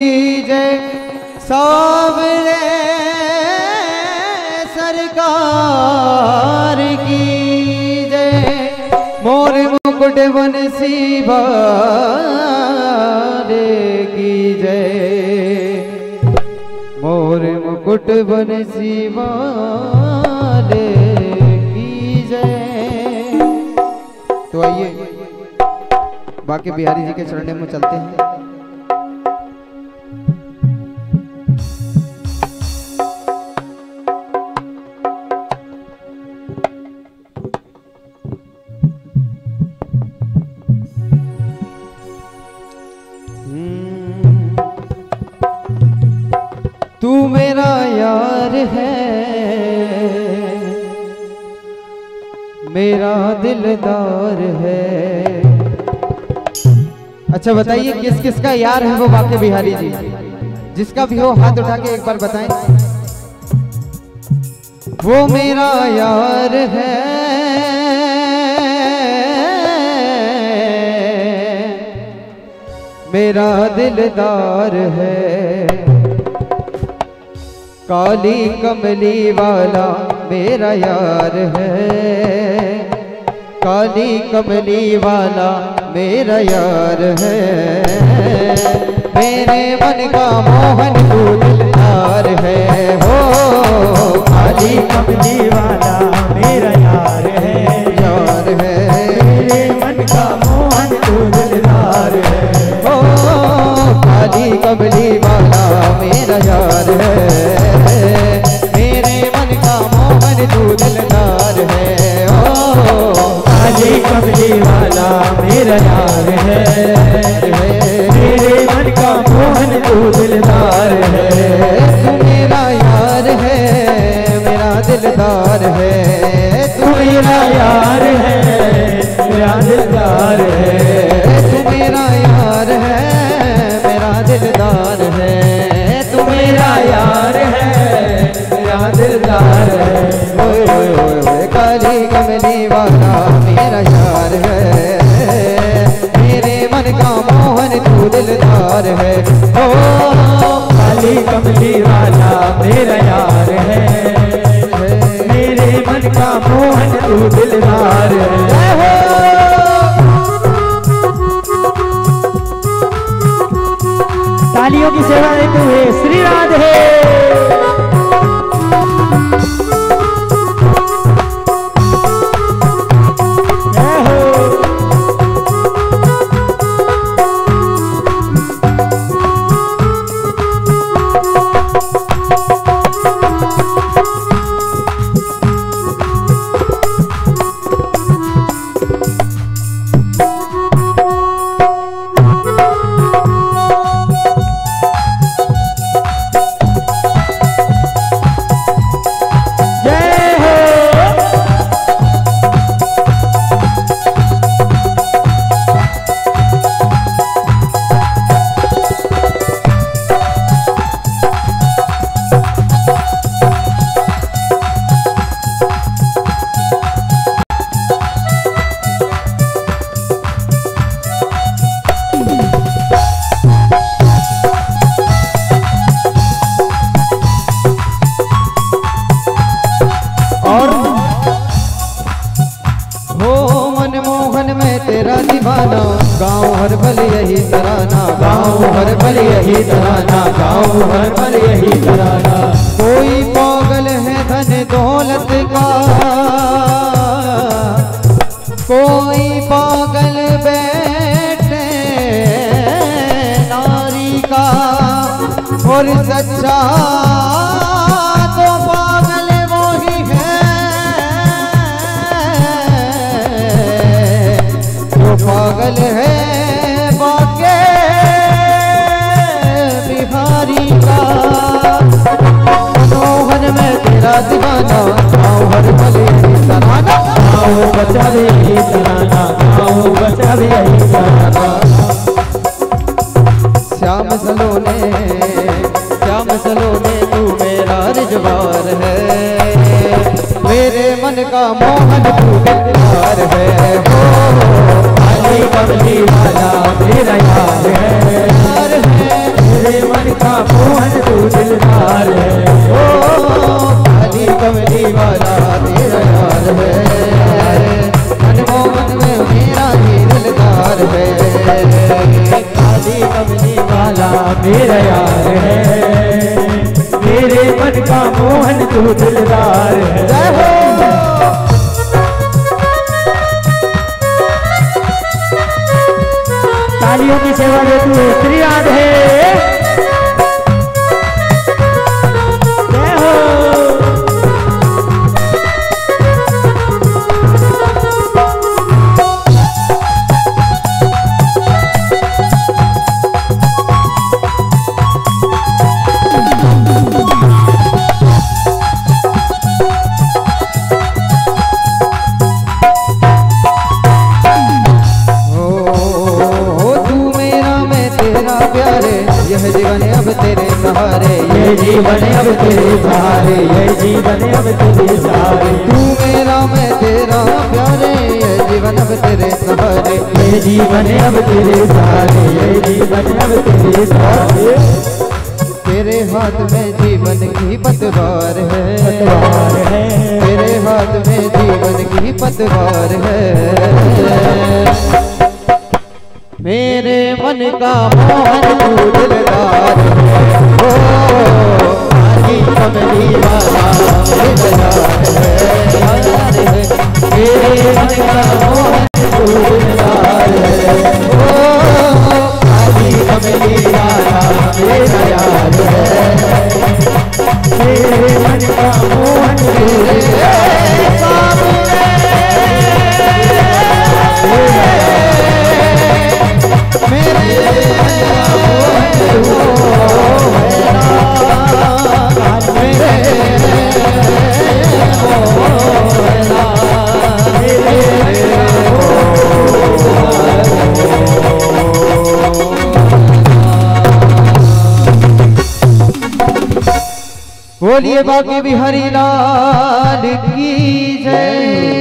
जय सावरे सरकार की जय। मोर मुकुट बंसी वाले की जय। मोर मुकुट बंसी वाले की जय। तो आइए, बाकी बिहारी जी के चरणों में चलते हैं। तू मेरा यार है। मेरा दिलदार है। अच्छा बताइए किस किस का यार है वो बाके बिहारी जी? जिसका भी हो हाथ उठा के एक बार बताएँ। वो मेरा यार है। मेरा दिलदार है। काली कमली वाला मेरा यार है। काली कमली वाला मेरा यार है। मेरे मन का मोहन तू है। हो, काली कमली वाला मेरा यार है। दिलदार है। ओ काली कमली वाला मेरा यार है। मेरे मन का मोहन तू दिलदार है। तू मेरा यार है, मेरा दिलदार है। तू मेरा यार है, मेरा दिलदार है। तू मेरा यार है, मेरा दिलदार है। तू मेरा यार है, मेरा दिलदार है। दिलदार है। ओ, काली कमली वाला मेरा यार है। मेरे मन का मोहन, तू दिलदार है। तालियों की सेवा तू है श्री राधे। हर पल यही तराना गाँव हर पल यही तराना गाँव हर पल यही तराना कोई पागल है धन दौलत का। कोई पागल बैठे नारी का। और सच्चा तो पागल ही तेरा दीवाना गाँव हर यही तराना गाँव बचा भी यही तराना गाँव बचा भी यही तराना श्याम सलोने श्याम सलोने, तू मेरा रिजवार है। मेरे मन का मोहन तू दिलदार है। हो काली कमली वाला मेरा यार है। मेरे मन का मोहन तू दिलदार है तू दिलदार है हो। तालियों की सेवा दे तू जीवन अब तेरे सहारे ये जीवन अब तेरे सहारे। तू मेरा मैं तेरा प्यारे यह जीवन अब तेरे सहारे। ये जीवन अब तेरे सहारे ये जीवन अब तेरे सहारे। तेरे हाथ में जीवन की पतवार है। पतवार है। तेरे हाथ में जीवन की पतवार है। मेरे मन का मोहन तू दिलदार बोलिए बाकी बिहारी लाल की जय।